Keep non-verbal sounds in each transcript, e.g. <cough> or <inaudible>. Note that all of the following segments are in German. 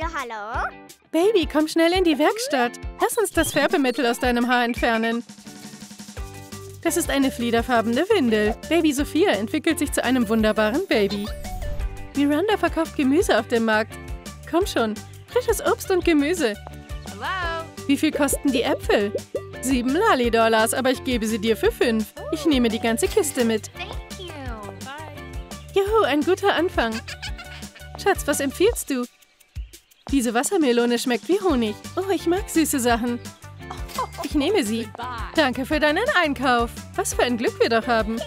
Hallo, hallo. Baby, komm schnell in die Werkstatt. Lass uns das Färbemittel aus deinem Haar entfernen. Das ist eine fliederfarbene Windel. Baby Sophia entwickelt sich zu einem wunderbaren Baby. Miranda verkauft Gemüse auf dem Markt. Komm schon, frisches Obst und Gemüse. Hello. Wie viel kosten die Äpfel? Sieben Lali-Dollars, aber ich gebe sie dir für fünf. Ich nehme die ganze Kiste mit. Thank you. Juhu, ein guter Anfang. Schatz, was empfiehlst du? Diese Wassermelone schmeckt wie Honig. Oh, ich mag süße Sachen. Ich nehme sie. Danke für deinen Einkauf. Was für ein Glück wir doch haben.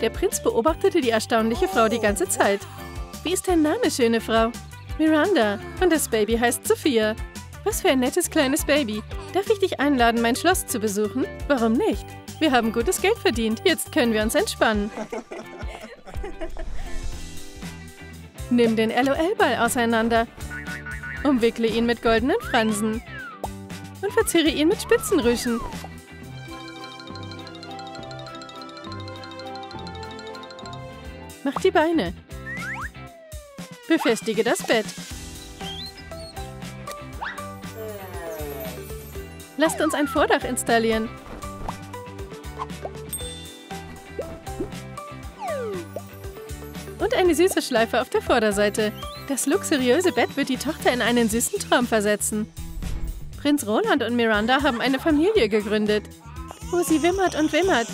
Der Prinz beobachtete die erstaunliche Frau die ganze Zeit. Wie ist dein Name, schöne Frau? Miranda. Und das Baby heißt Sophia. Was für ein nettes kleines Baby. Darf ich dich einladen, mein Schloss zu besuchen? Warum nicht? Wir haben gutes Geld verdient. Jetzt können wir uns entspannen. Nimm den LOL-Ball auseinander. Umwickle ihn mit goldenen Fransen. Und verziere ihn mit Spitzenrüschen. Mach die Beine. Befestige das Bett. Lasst uns ein Vordach installieren. Und eine süße Schleife auf der Vorderseite. Das luxuriöse Bett wird die Tochter in einen süßen Traum versetzen. Prinz Roland und Miranda haben eine Familie gegründet. Oh, sie wimmert und wimmert.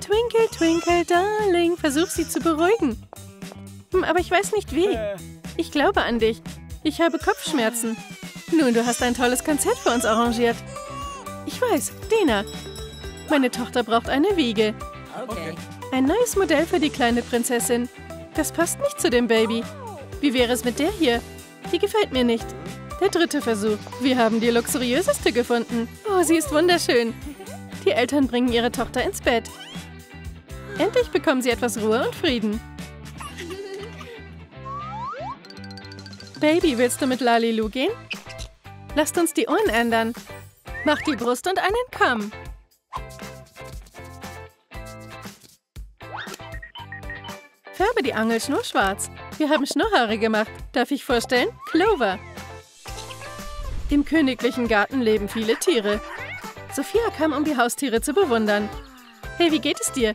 Twinkle, twinkle, darling, versuch sie zu beruhigen. Hm, aber ich weiß nicht wie. Ich glaube an dich. Ich habe Kopfschmerzen. Nun, du hast ein tolles Konzert für uns arrangiert. Ich weiß, Dena. Meine Tochter braucht eine Wiege. Okay. Ein neues Modell für die kleine Prinzessin. Das passt nicht zu dem Baby. Wie wäre es mit der hier? Die gefällt mir nicht. Der dritte Versuch. Wir haben die luxuriöseste gefunden. Oh, sie ist wunderschön. Die Eltern bringen ihre Tochter ins Bett. Endlich bekommen sie etwas Ruhe und Frieden. Baby, willst du mit Lalilu gehen? Lasst uns die Ohren ändern. Mach die Brust und einen Kamm. Färbe die Angelschnur schwarz. Wir haben Schnurrhaare gemacht. Darf ich vorstellen? Clover. Im königlichen Garten leben viele Tiere. Sophia kam, um die Haustiere zu bewundern. Hey, wie geht es dir?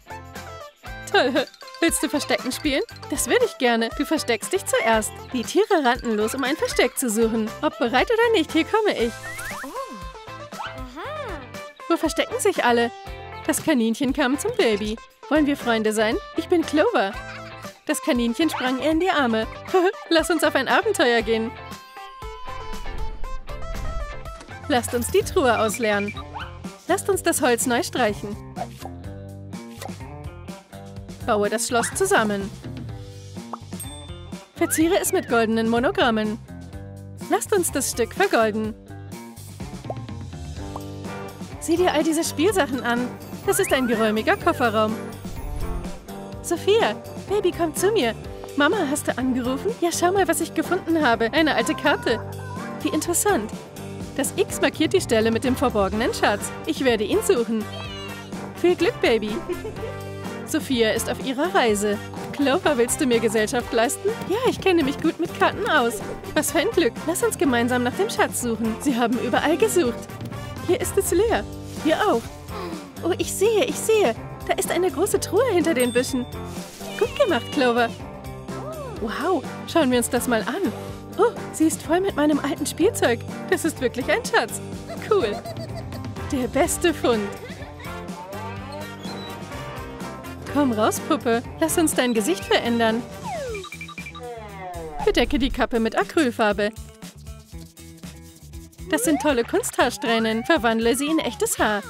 Toll. Willst du Verstecken spielen? Das würde ich gerne. Du versteckst dich zuerst. Die Tiere rannten los, um ein Versteck zu suchen. Ob bereit oder nicht, hier komme ich. Wo verstecken sich alle? Das Kaninchen kam zum Baby. Wollen wir Freunde sein? Ich bin Clover. Das Kaninchen sprang ihr in die Arme. <laughs> Lass uns auf ein Abenteuer gehen. Lasst uns die Truhe ausleeren. Lasst uns das Holz neu streichen. Baue das Schloss zusammen. Verziere es mit goldenen Monogrammen. Lasst uns das Stück vergolden. Sieh dir all diese Spielsachen an. Das ist ein geräumiger Kofferraum. Sophia, Baby, komm zu mir. Mama, hast du angerufen? Ja, schau mal, was ich gefunden habe. Eine alte Karte. Wie interessant. Das X markiert die Stelle mit dem verborgenen Schatz. Ich werde ihn suchen. Viel Glück, Baby. <laughs> Sophia ist auf ihrer Reise. Clover, willst du mir Gesellschaft leisten? Ja, ich kenne mich gut mit Karten aus. Was für ein Glück. Lass uns gemeinsam nach dem Schatz suchen. Sie haben überall gesucht. Hier ist es leer. Hier auch. Oh, ich sehe, ich sehe. Da ist eine große Truhe hinter den Büschen. Gut gemacht, Clover. Wow, schauen wir uns das mal an. Oh, sie ist voll mit meinem alten Spielzeug. Das ist wirklich ein Schatz. Cool. Der beste Fund. Komm raus, Puppe. Lass uns dein Gesicht verändern. Bedecke die Kappe mit Acrylfarbe. Das sind tolle Kunsthaarsträhnen. Verwandle sie in echtes Haar.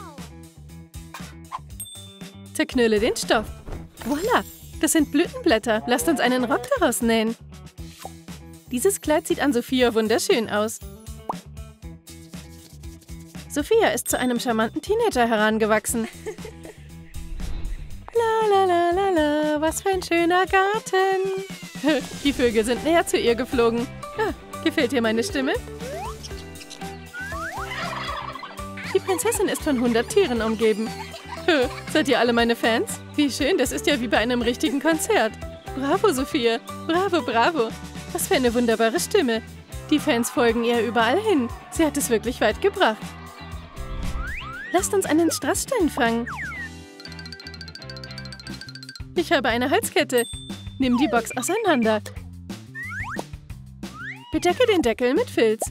Zerknülle den Stoff. Voila, das sind Blütenblätter. Lasst uns einen Rock daraus nähen. Dieses Kleid sieht an Sophia wunderschön aus. Sophia ist zu einem charmanten Teenager herangewachsen. <laughs> La la la la la, was für ein schöner Garten. <laughs> Die Vögel sind näher zu ihr geflogen. Ah, gefällt dir meine Stimme? Die Prinzessin ist von 100 Tieren umgeben. <laughs> Seid ihr alle meine Fans? Wie schön, das ist ja wie bei einem richtigen Konzert. Bravo, Sophia. Bravo, bravo. Was für eine wunderbare Stimme. Die Fans folgen ihr überall hin. Sie hat es wirklich weit gebracht. Lasst uns einen Strassstein fangen. Ich habe eine Halskette. Nimm die Box auseinander. Bedecke den Deckel mit Filz.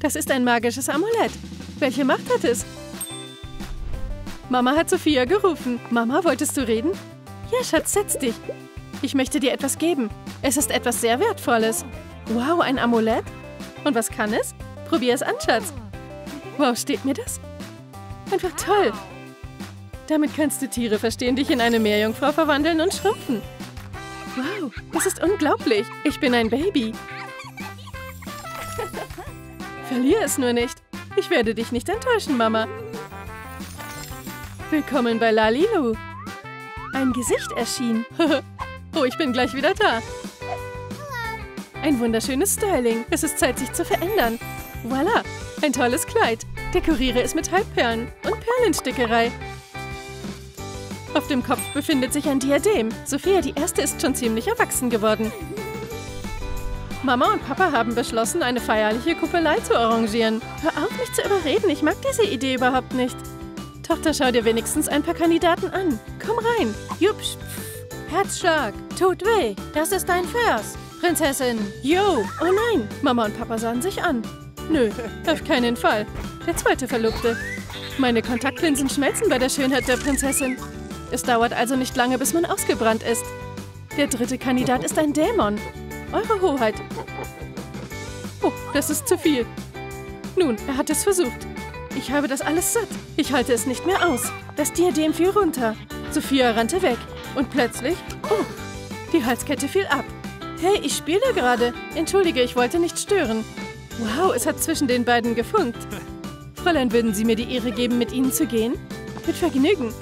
Das ist ein magisches Amulett. Welche Macht hat es? Mama hat Sophia gerufen. Mama, wolltest du reden? Ja, Schatz, setz dich. Ich möchte dir etwas geben. Es ist etwas sehr Wertvolles. Wow, ein Amulett? Und was kann es? Probier es an, Schatz. Wow, steht mir das? Einfach toll. Damit kannst du Tiere verstehen, dich in eine Meerjungfrau verwandeln und schrumpfen. Wow, das ist unglaublich. Ich bin ein Baby. Verlier es nur nicht. Ich werde dich nicht enttäuschen, Mama. Willkommen bei Lalilu. Ein Gesicht erschien. <laughs> oh, ich bin gleich wieder da. Ein wunderschönes Styling. Es ist Zeit, sich zu verändern. Voila, ein tolles Kleid. Dekoriere es mit Halbperlen und Perlenstickerei. Auf dem Kopf befindet sich ein Diadem. Sophia, die Erste, ist schon ziemlich erwachsen geworden. Mama und Papa haben beschlossen, eine feierliche Kuppelei zu arrangieren. Hör auf, mich zu überreden. Ich mag diese Idee überhaupt nicht. Tochter, schau dir wenigstens ein paar Kandidaten an. Komm rein. Jupsch. Herzschlag. Tut weh. Das ist dein Vers. Prinzessin. Yo. Oh nein. Mama und Papa sahen sich an. Nö, auf keinen Fall. Der zweite Verlobte. Meine Kontaktlinsen schmelzen bei der Schönheit der Prinzessin. Es dauert also nicht lange, bis man ausgebrannt ist. Der dritte Kandidat ist ein Dämon. Eure Hoheit. Oh, das ist zu viel. Nun, er hat es versucht. Ich habe das alles satt. Ich halte es nicht mehr aus. Das Diadem fiel runter. Sophia rannte weg. Und plötzlich... Oh, die Halskette fiel ab. Hey, ich spiele gerade. Entschuldige, ich wollte nicht stören. Wow, es hat zwischen den beiden gefunkt. Fräulein, würden Sie mir die Ehre geben, mit Ihnen zu gehen? Mit Vergnügen.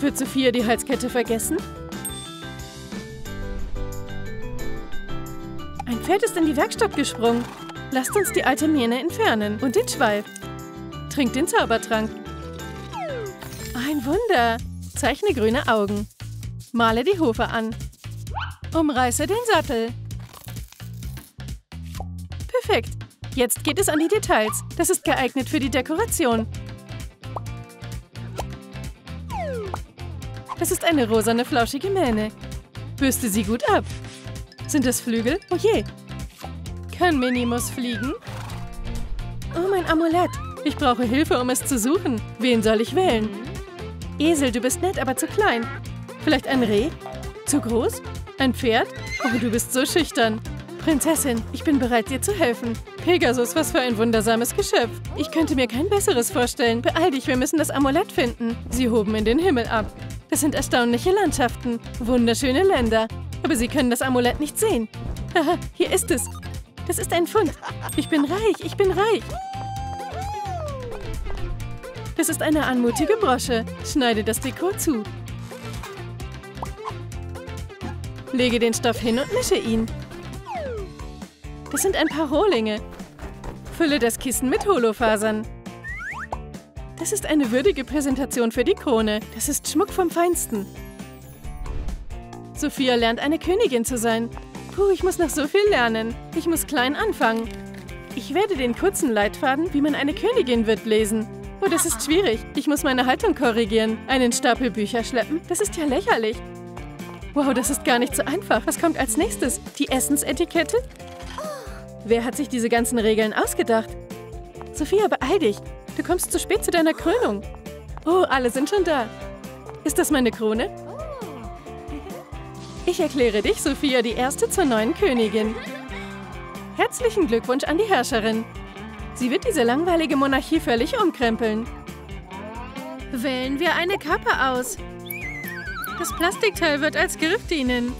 Wird Sophia die Halskette vergessen? Ein Pferd ist in die Werkstatt gesprungen. Lasst uns die alte Mähne entfernen und den Schweif. Trinkt den Zaubertrank. Ein Wunder. Zeichne grüne Augen. Male die Hufe an. Umreiße den Sattel. Perfekt. Jetzt geht es an die Details. Das ist geeignet für die Dekoration. Das ist eine rosane, flauschige Mähne. Bürste sie gut ab. Sind das Flügel? Oh je. Kann Minimus fliegen? Oh, mein Amulett. Ich brauche Hilfe, um es zu suchen. Wen soll ich wählen? Esel, du bist nett, aber zu klein. Vielleicht ein Reh? Zu groß? Ein Pferd? Oh, du bist so schüchtern. Prinzessin, ich bin bereit, dir zu helfen. Pegasus, was für ein wundersames Geschöpf. Ich könnte mir kein besseres vorstellen. Beeil dich, wir müssen das Amulett finden. Sie hoben in den Himmel ab. Das sind erstaunliche Landschaften, wunderschöne Länder. Aber Sie können das Amulett nicht sehen. Haha, hier ist es. Das ist ein Fund. Ich bin reich, ich bin reich. Das ist eine anmutige Brosche. Schneide das Dekor zu. Lege den Stoff hin und mische ihn. Das sind ein paar Rohlinge. Fülle das Kissen mit Holofasern. Das ist eine würdige Präsentation für die Krone. Das ist Schmuck vom Feinsten. Sophia lernt, eine Königin zu sein. Puh, ich muss noch so viel lernen. Ich muss klein anfangen. Ich werde den kurzen Leitfaden, wie man eine Königin wird, lesen. Oh, das ist schwierig. Ich muss meine Haltung korrigieren. Einen Stapel Bücher schleppen? Das ist ja lächerlich. Wow, das ist gar nicht so einfach. Was kommt als nächstes? Die Essensetikette? Wer hat sich diese ganzen Regeln ausgedacht? Sophia, beeil dich. Du kommst zu spät zu deiner Krönung. Oh, alle sind schon da. Ist das meine Krone? Ich erkläre dich, Sophia, die Erste zur neuen Königin. Herzlichen Glückwunsch an die Herrscherin. Sie wird diese langweilige Monarchie völlig umkrempeln. Wählen wir eine Kappe aus. Das Plastikteil wird als Griff dienen.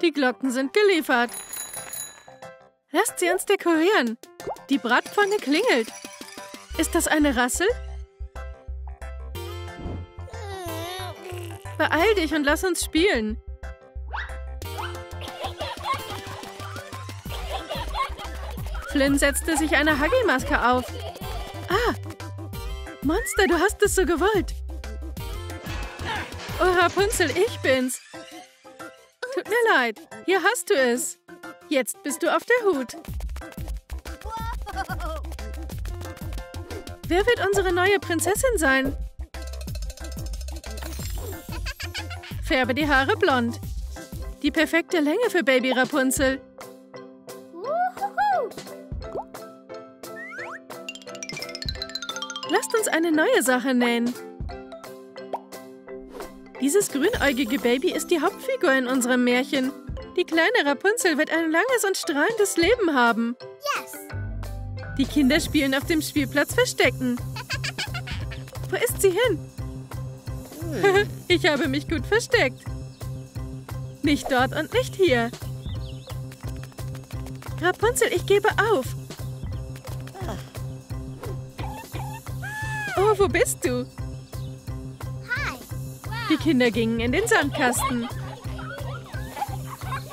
Die Glocken sind geliefert. Lasst sie uns dekorieren. Die Bratpfanne klingelt. Ist das eine Rassel? Beeil dich und lass uns spielen. Flynn setzte sich eine Huggy-Maske auf. Ah! Monster, du hast es so gewollt. Oh, Rapunzel, ich bin's. Tut mir leid. Hier hast du es. Jetzt bist du auf der Hut. Wer wird unsere neue Prinzessin sein? Färbe die Haare blond. Die perfekte Länge für Baby Rapunzel. Eine neue Sache nähen. Dieses grünäugige Baby ist die Hauptfigur in unserem Märchen. Die kleine Rapunzel wird ein langes und strahlendes Leben haben. Yes. Die Kinder spielen auf dem Spielplatz Verstecken. <laughs> Wo ist sie hin? <laughs> Ich habe mich gut versteckt. Nicht dort und nicht hier. Rapunzel, ich gebe auf. Oh, wo bist du? Die Kinder gingen in den Sandkasten.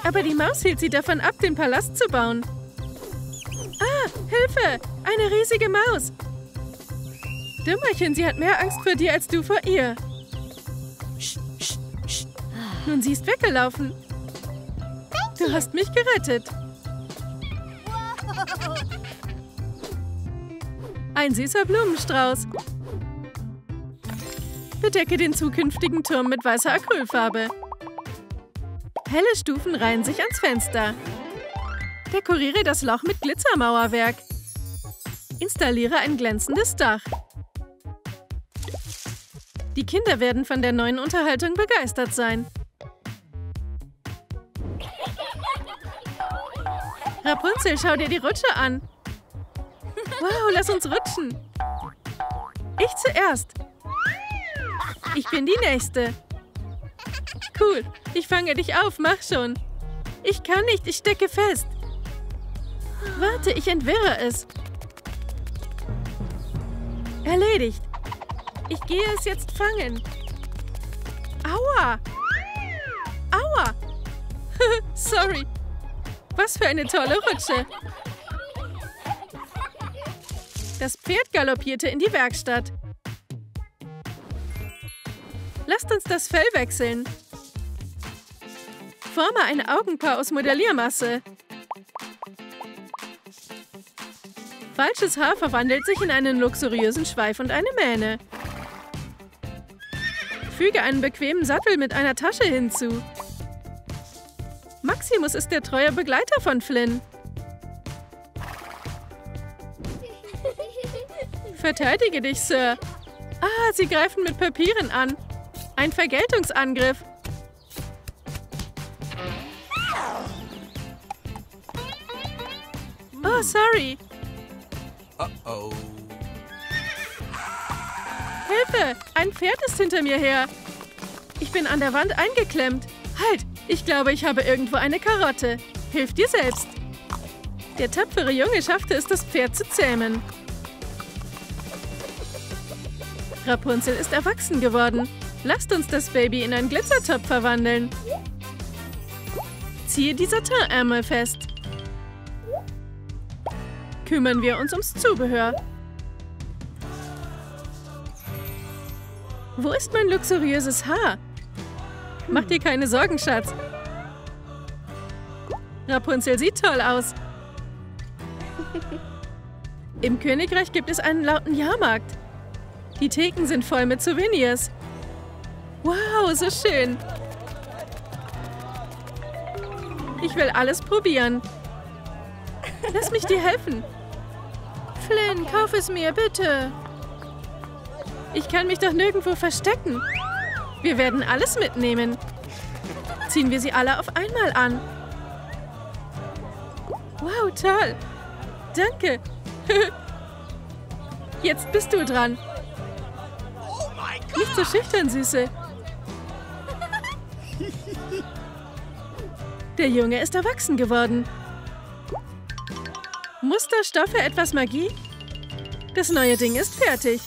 Aber die Maus hielt sie davon ab, den Palast zu bauen. Ah, Hilfe! Eine riesige Maus! Dümmerchen, sie hat mehr Angst vor dir als du vor ihr. Nun sie ist weggelaufen. Du hast mich gerettet. Ein süßer Blumenstrauß. Bedecke den zukünftigen Turm mit weißer Acrylfarbe. Helle Stufen reihen sich ans Fenster. Dekoriere das Loch mit Glitzermauerwerk. Installiere ein glänzendes Dach. Die Kinder werden von der neuen Unterhaltung begeistert sein. Rapunzel, schau dir die Rutsche an. Wow, lass uns rutschen. Ich zuerst. Ich bin die Nächste. Cool, ich fange dich auf, mach schon. Ich kann nicht, ich stecke fest. Warte, ich entwirre es. Erledigt. Ich gehe es jetzt fangen. Aua. Aua. <laughs> Sorry. Was für eine tolle Rutsche. Das Pferd galoppierte in die Werkstatt. Lasst uns das Fell wechseln. Forme ein Augenpaar aus Modelliermasse. Falsches Haar verwandelt sich in einen luxuriösen Schweif und eine Mähne. Füge einen bequemen Sattel mit einer Tasche hinzu. Maximus ist der treue Begleiter von Flynn. Verteidige dich, Sir. Ah, sie greifen mit Papieren an. Ein Vergeltungsangriff. Oh, sorry. Uh-oh. Hilfe! Ein Pferd ist hinter mir her. Ich bin an der Wand eingeklemmt. Halt! Ich glaube, ich habe irgendwo eine Karotte. Hilf dir selbst. Der tapfere Junge schaffte es, das Pferd zu zähmen. Rapunzel ist erwachsen geworden. Lasst uns das Baby in einen Glitzertopf verwandeln. Ziehe die Satinärmel fest. Kümmern wir uns ums Zubehör. Wo ist mein luxuriöses Haar? Mach dir keine Sorgen, Schatz. Rapunzel sieht toll aus. Im Königreich gibt es einen lauten Jahrmarkt. Die Theken sind voll mit Souvenirs. Wow, so schön. Ich will alles probieren. Lass mich dir helfen. Flynn, kauf es mir, bitte. Ich kann mich doch nirgendwo verstecken. Wir werden alles mitnehmen. Ziehen wir sie alle auf einmal an. Wow, toll. Danke. <laughs> Jetzt bist du dran. Nicht so schüchtern, Süße. Der Junge ist erwachsen geworden. Musterstoffe, etwas Magie? Das neue Ding ist fertig.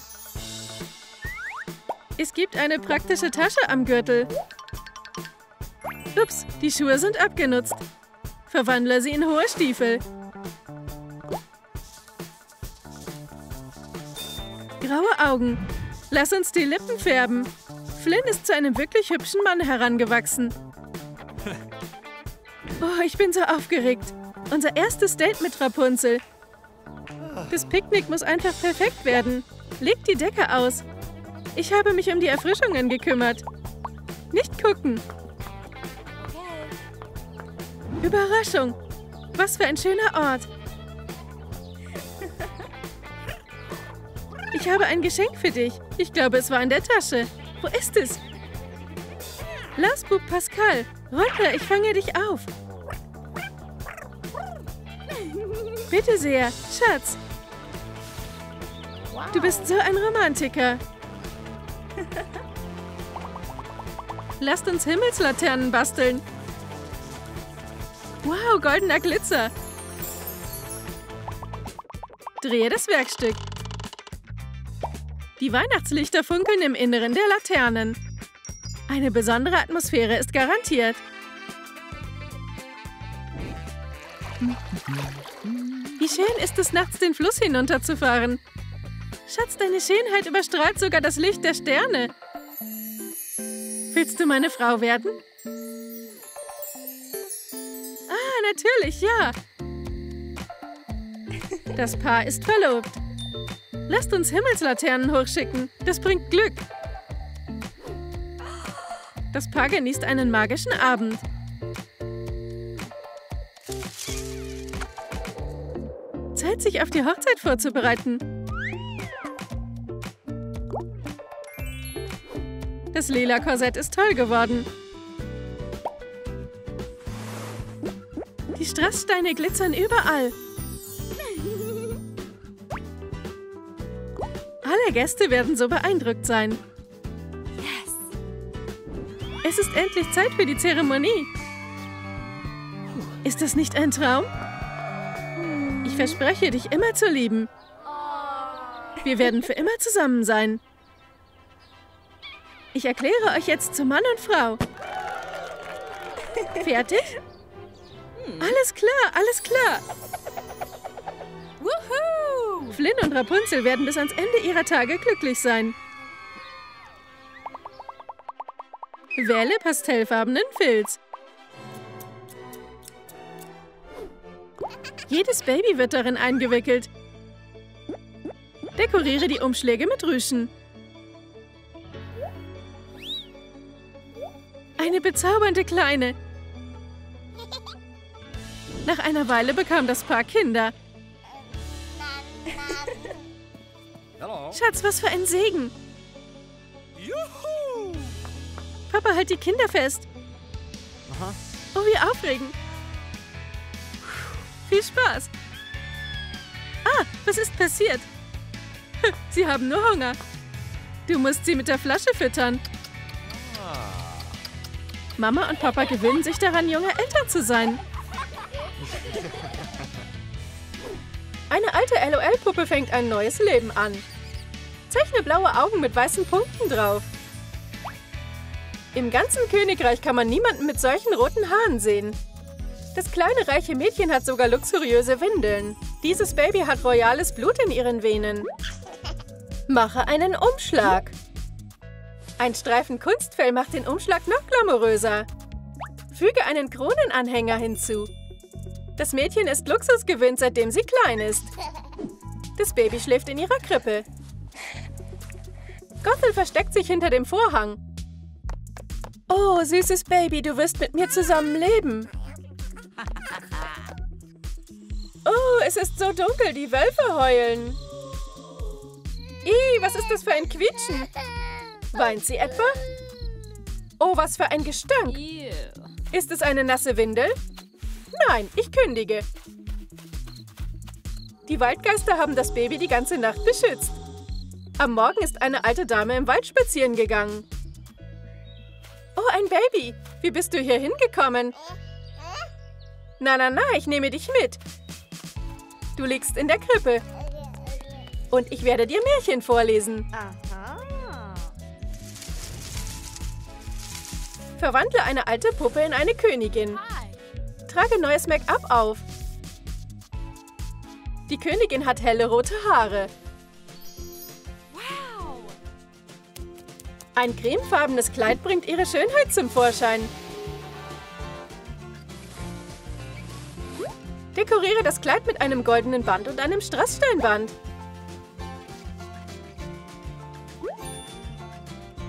Es gibt eine praktische Tasche am Gürtel. Ups, die Schuhe sind abgenutzt. Verwandle sie in hohe Stiefel. Graue Augen. Lass uns die Lippen färben. Flynn ist zu einem wirklich hübschen Mann herangewachsen. Oh, ich bin so aufgeregt. Unser erstes Date mit Rapunzel. Das Picknick muss einfach perfekt werden. Leg die Decke aus. Ich habe mich um die Erfrischungen gekümmert. Nicht gucken. Überraschung. Was für ein schöner Ort. Ich habe ein Geschenk für dich. Ich glaube, es war in der Tasche. Wo ist es? Lausbub Pascal, runter, ich fange dich auf. Bitte sehr, Schatz. Du bist so ein Romantiker. Lasst uns Himmelslaternen basteln. Wow, goldener Glitzer. Drehe das Werkstück. Die Weihnachtslichter funkeln im Inneren der Laternen. Eine besondere Atmosphäre ist garantiert. Wie schön ist es, nachts den Fluss hinunterzufahren. Schatz, deine Schönheit überstrahlt sogar das Licht der Sterne. Willst du meine Frau werden? Ah, natürlich, ja. Das Paar ist verlobt. Lasst uns Himmelslaternen hochschicken. Das bringt Glück. Das Paar genießt einen magischen Abend. Zeit, sich auf die Hochzeit vorzubereiten. Das lila Korsett ist toll geworden. Die Strasssteine glitzern überall. Alle Gäste werden so beeindruckt sein. Es ist endlich Zeit für die Zeremonie. Ist das nicht ein Traum? Ich verspreche, dich immer zu lieben. Wir werden für immer zusammen sein. Ich erkläre euch jetzt zu Mann und Frau. Fertig? Alles klar, alles klar. Flynn und Rapunzel werden bis ans Ende ihrer Tage glücklich sein. Wähle pastellfarbenen Filz. Jedes Baby wird darin eingewickelt. Dekoriere die Umschläge mit Rüschen. Eine bezaubernde Kleine. Nach einer Weile bekam das Paar Kinder. Schatz, was für ein Segen. Juhu. Papa, halt die Kinder fest. Aha. Oh, wie aufregend. Viel Spaß. Ah, was ist passiert? <laughs> Sie haben nur Hunger. Du musst sie mit der Flasche füttern. Mama und Papa gewöhnen sich daran, junge Eltern zu sein. <laughs> Eine alte LOL-Puppe fängt ein neues Leben an. Zeichne blaue Augen mit weißen Punkten drauf. Im ganzen Königreich kann man niemanden mit solchen roten Haaren sehen. Das kleine reiche Mädchen hat sogar luxuriöse Windeln. Dieses Baby hat royales Blut in ihren Venen. Mache einen Umschlag. Ein Streifen Kunstfell macht den Umschlag noch glamouröser. Füge einen Kronenanhänger hinzu. Das Mädchen ist luxusgewöhnt, seitdem sie klein ist. Das Baby schläft in ihrer Krippe. Gothel versteckt sich hinter dem Vorhang. Oh, süßes Baby, du wirst mit mir zusammen leben. Oh, es ist so dunkel, die Wölfe heulen. Ih, was ist das für ein Quietschen? Weint sie etwa? Oh, was für ein Gestank. Ist es eine nasse Windel? Nein, ich kündige. Die Waldgeister haben das Baby die ganze Nacht beschützt. Am Morgen ist eine alte Dame im Wald spazieren gegangen. Oh, ein Baby. Wie bist du hier hingekommen? Na, na, na, ich nehme dich mit. Du liegst in der Krippe. Und ich werde dir Märchen vorlesen. Aha. Verwandle eine alte Puppe in eine Königin. Trage neues Make-up auf. Die Königin hat helle rote Haare. Ein cremefarbenes Kleid bringt ihre Schönheit zum Vorschein. Dekoriere das Kleid mit einem goldenen Band und einem Strasssteinband.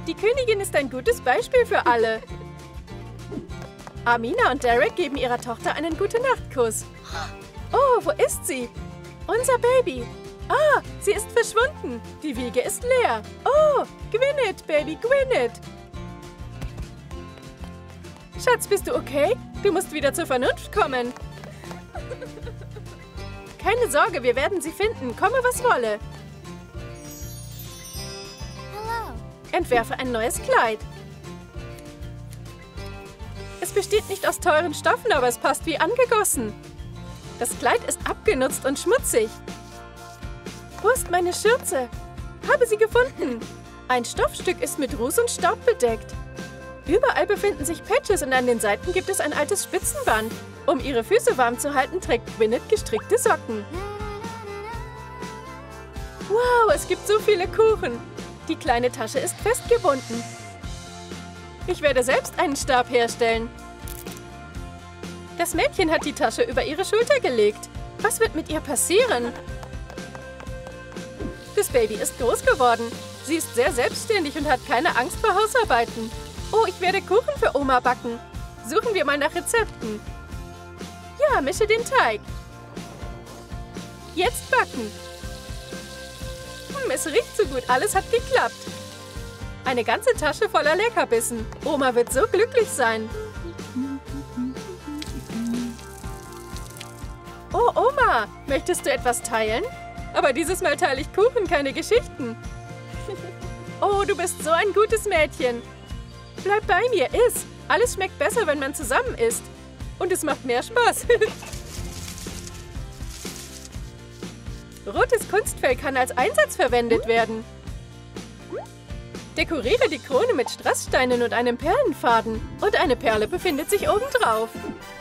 Die Königin ist ein gutes Beispiel für alle. Amina und Derek geben ihrer Tochter einen Gute-Nacht-Kuss. Oh, wo ist sie? Unser Baby. Ah, sie ist verschwunden. Die Wiege ist leer. Oh, Gwyneth, Baby, Gwyneth. Schatz, bist du okay? Du musst wieder zur Vernunft kommen. Keine Sorge, wir werden sie finden, komme was wolle. Entwerfe ein neues Kleid. Es besteht nicht aus teuren Stoffen, aber es passt wie angegossen. Das Kleid ist abgenutzt und schmutzig. Wo ist meine Schürze? Habe sie gefunden. Ein Stoffstück ist mit Ruß und Staub bedeckt. Überall befinden sich Patches und an den Seiten gibt es ein altes Spitzenband. Um ihre Füße warm zu halten, trägt Gwyneth gestrickte Socken. Wow, es gibt so viele Kuchen. Die kleine Tasche ist festgebunden. Ich werde selbst einen Stab herstellen. Das Mädchen hat die Tasche über ihre Schulter gelegt. Was wird mit ihr passieren? Das Baby ist groß geworden. Sie ist sehr selbstständig und hat keine Angst vor Hausarbeiten. Oh, ich werde Kuchen für Oma backen. Suchen wir mal nach Rezepten. Ja, mische den Teig. Jetzt backen. Hm, es riecht so gut. Alles hat geklappt. Eine ganze Tasche voller Leckerbissen. Oma wird so glücklich sein. Oh, Oma, möchtest du etwas teilen? Aber dieses Mal teile ich Kuchen, keine Geschichten. Oh, du bist so ein gutes Mädchen. Bleib bei mir, iss. Alles schmeckt besser, wenn man zusammen isst. Und es macht mehr Spaß. Rotes Kunstfell kann als Einsatz verwendet werden. Dekoriere die Krone mit Strasssteinen und einem Perlenfaden. Und eine Perle befindet sich obendrauf.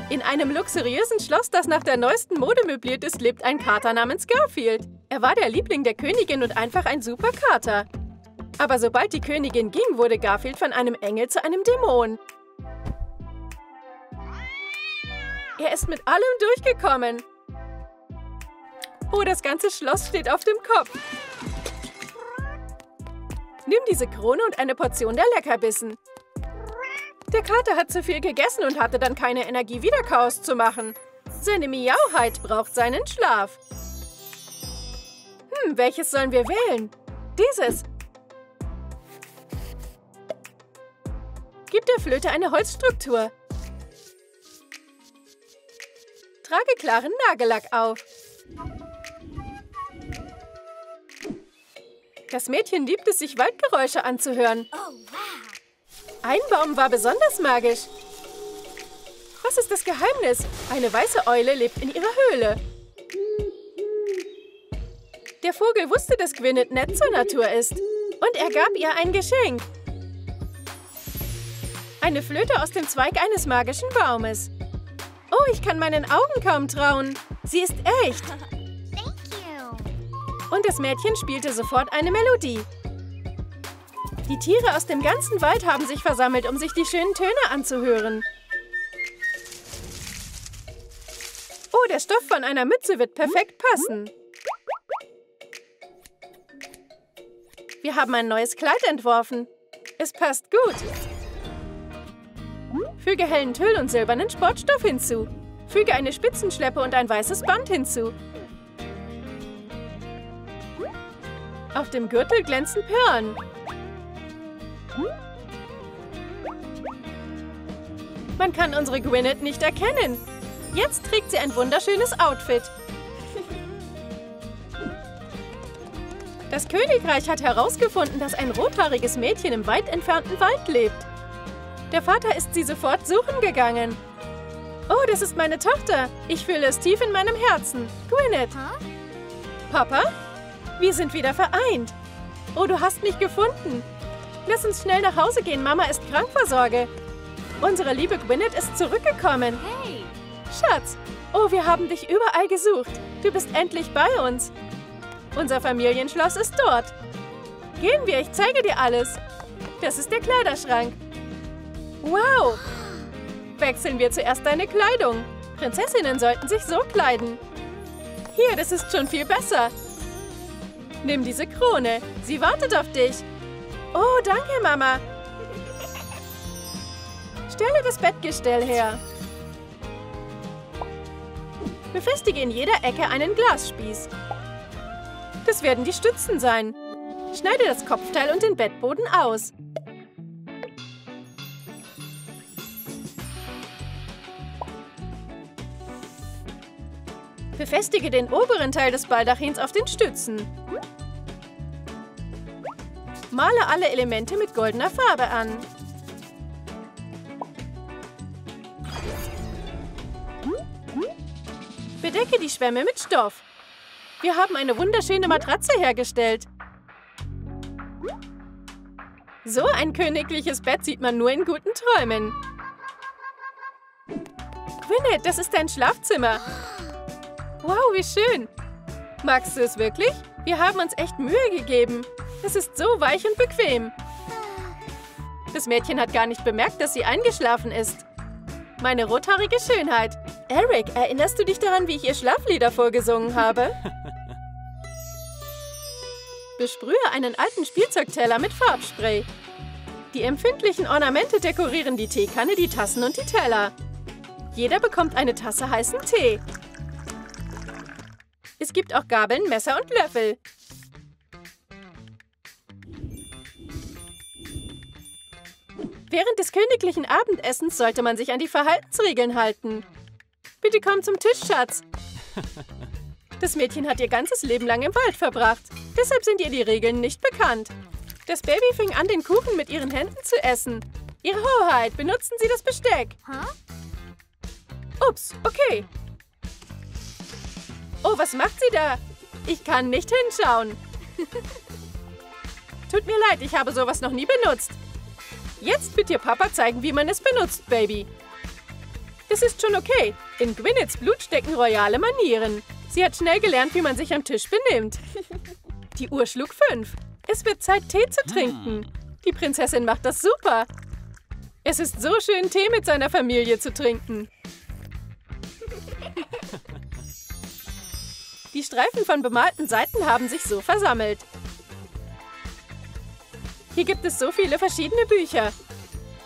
In einem luxuriösen Schloss, das nach der neuesten Mode möbliert ist, lebt ein Kater namens Garfield. Er war der Liebling der Königin und einfach ein super Kater. Aber sobald die Königin ging, wurde Garfield von einem Engel zu einem Dämon. Er ist mit allem durchgekommen. Oh, das ganze Schloss steht auf dem Kopf. Nimm diese Krone und eine Portion der Leckerbissen. Der Kater hat zu viel gegessen und hatte dann keine Energie, wieder Chaos zu machen. Seine Miauheit braucht seinen Schlaf. Hm, welches sollen wir wählen? Dieses. Gib der Flöte eine Holzstruktur. Trage klaren Nagellack auf. Das Mädchen liebt es, sich Waldgeräusche anzuhören. Ein Baum war besonders magisch. Was ist das Geheimnis? Eine weiße Eule lebt in ihrer Höhle. Der Vogel wusste, dass Gwyneth nett zur Natur ist. Und er gab ihr ein Geschenk. Eine Flöte aus dem Zweig eines magischen Baumes. Oh, ich kann meinen Augen kaum trauen. Sie ist echt. <laughs> Und das Mädchen spielte sofort eine Melodie. Die Tiere aus dem ganzen Wald haben sich versammelt, um sich die schönen Töne anzuhören. Oh, der Stoff von einer Mütze wird perfekt passen. Wir haben ein neues Kleid entworfen. Es passt gut. Füge hellen Tüll und silbernen Sportstoff hinzu. Füge eine Spitzenschleppe und ein weißes Band hinzu. Auf dem Gürtel glänzen Perlen. Man kann unsere Gwyneth nicht erkennen. Jetzt trägt sie ein wunderschönes Outfit. Das Königreich hat herausgefunden, dass ein rothaariges Mädchen im weit entfernten Wald lebt. Der Vater ist sie sofort suchen gegangen. Oh, das ist meine Tochter. Ich fühle es tief in meinem Herzen. Gwyneth. Papa? Wir sind wieder vereint. Oh, du hast mich gefunden. Lass uns schnell nach Hause gehen. Mama ist krank vor Sorge. Unsere liebe Gwyneth ist zurückgekommen. Hey. Schatz. Oh, wir haben dich überall gesucht. Du bist endlich bei uns. Unser Familienschloss ist dort. Gehen wir, ich zeige dir alles. Das ist der Kleiderschrank. Wow. Wechseln wir zuerst deine Kleidung. Prinzessinnen sollten sich so kleiden. Hier, das ist schon viel besser. Nimm diese Krone. Sie wartet auf dich. Oh, danke, Mama. Stelle das Bettgestell her. Befestige in jeder Ecke einen Glasspieß. Das werden die Stützen sein. Schneide das Kopfteil und den Bettboden aus. Befestige den oberen Teil des Baldachins auf den Stützen. Male alle Elemente mit goldener Farbe an. Bedecke die Schwämme mit Stoff. Wir haben eine wunderschöne Matratze hergestellt. So ein königliches Bett sieht man nur in guten Träumen. Gwyneth, das ist dein Schlafzimmer. Wow, wie schön. Magst du es wirklich? Wir haben uns echt Mühe gegeben. Es ist so weich und bequem. Das Mädchen hat gar nicht bemerkt, dass sie eingeschlafen ist. Meine rothaarige Schönheit. Eric, erinnerst du dich daran, wie ich ihr Schlaflieder vorgesungen habe? <laughs> Besprühe einen alten Spielzeugteller mit Farbspray. Die empfindlichen Ornamente dekorieren die Teekanne, die Tassen und die Teller. Jeder bekommt eine Tasse heißen Tee. Es gibt auch Gabeln, Messer und Löffel. Während des königlichen Abendessens sollte man sich an die Verhaltensregeln halten. Bitte komm zum Tisch, Schatz. <laughs> Das Mädchen hat ihr ganzes Leben lang im Wald verbracht. Deshalb sind ihr die Regeln nicht bekannt. Das Baby fing an, den Kuchen mit ihren Händen zu essen. Ihre Hoheit, benutzen Sie das Besteck. Ups, okay. Oh, was macht sie da? Ich kann nicht hinschauen. <laughs> Tut mir leid, ich habe sowas noch nie benutzt. Jetzt wird dir Papa zeigen, wie man es benutzt, Baby. Es ist schon okay. In Gwyneths Blut stecken royale Manieren. Sie hat schnell gelernt, wie man sich am Tisch benimmt. <laughs> Die Uhr schlug fünf. Es wird Zeit, Tee zu trinken. Die Prinzessin macht das super. Es ist so schön, Tee mit seiner Familie zu trinken. <laughs> Die Streifen von bemalten Seiten haben sich so versammelt. Hier gibt es so viele verschiedene Bücher.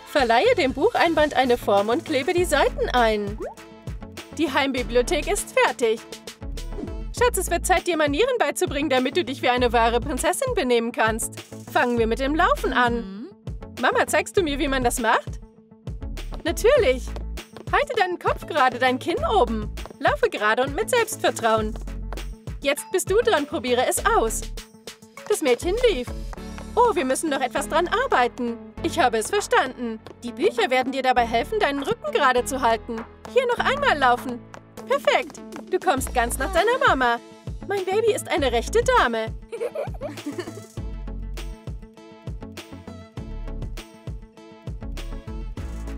Verleihe dem Bucheinband eine Form und klebe die Seiten ein. Die Heimbibliothek ist fertig. Schatz, es wird Zeit, dir Manieren beizubringen, damit du dich wie eine wahre Prinzessin benehmen kannst. Fangen wir mit dem Laufen an. Mama, zeigst du mir, wie man das macht? Natürlich. Halte deinen Kopf gerade, dein Kinn oben. Laufe gerade und mit Selbstvertrauen. Jetzt bist du dran, probiere es aus. Das Mädchen lief. Oh, wir müssen noch etwas dran arbeiten. Ich habe es verstanden. Die Bücher werden dir dabei helfen, deinen Rücken gerade zu halten. Hier noch einmal laufen. Perfekt. Du kommst ganz nach deiner Mama. Mein Baby ist eine rechte Dame. <laughs>